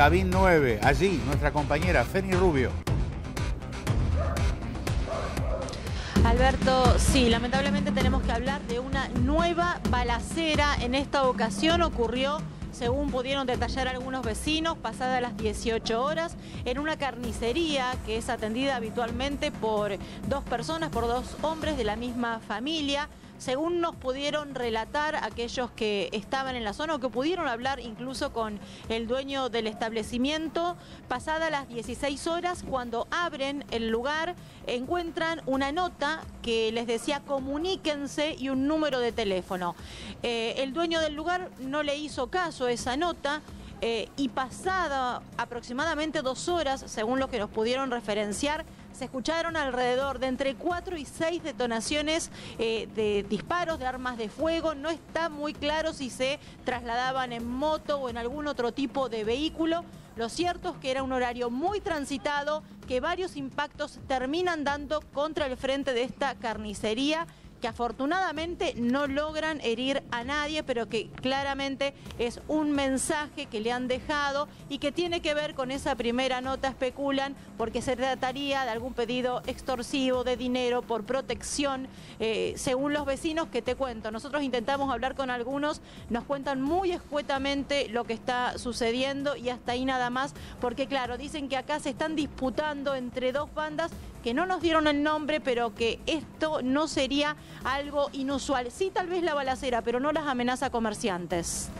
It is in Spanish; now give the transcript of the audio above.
Cabín 9. Allí, nuestra compañera Feni Rubio. Alberto, sí, lamentablemente tenemos que hablar de una nueva balacera. En esta ocasión ocurrió según pudieron detallar algunos vecinos, pasadas las 18 horas, en una carnicería que es atendida habitualmente por dos personas, por dos hombres de la misma familia según nos pudieron relatar aquellos que estaban en la zona o que pudieron hablar incluso con el dueño del establecimiento, pasadas las 16 horas, cuando abren el lugar, encuentran una nota que les decía comuníquense y un número de teléfono. Eh, el dueño del lugar no le hizo caso a esa nota. Eh, y pasada aproximadamente dos horas, según lo que nos pudieron referenciar, se escucharon alrededor de entre 4 y 6 detonaciones eh, de disparos de armas de fuego. No está muy claro si se trasladaban en moto o en algún otro tipo de vehículo. Lo cierto es que era un horario muy transitado, que varios impactos terminan dando contra el frente de esta carnicería que afortunadamente no logran herir a nadie, pero que claramente es un mensaje que le han dejado y que tiene que ver con esa primera nota, especulan, porque se trataría de algún pedido extorsivo de dinero por protección, eh, según los vecinos que te cuento. Nosotros intentamos hablar con algunos, nos cuentan muy escuetamente lo que está sucediendo y hasta ahí nada más, porque claro, dicen que acá se están disputando entre dos bandas que no nos dieron el nombre, pero que esto no sería algo inusual. Sí, tal vez la balacera, pero no las amenaza comerciantes.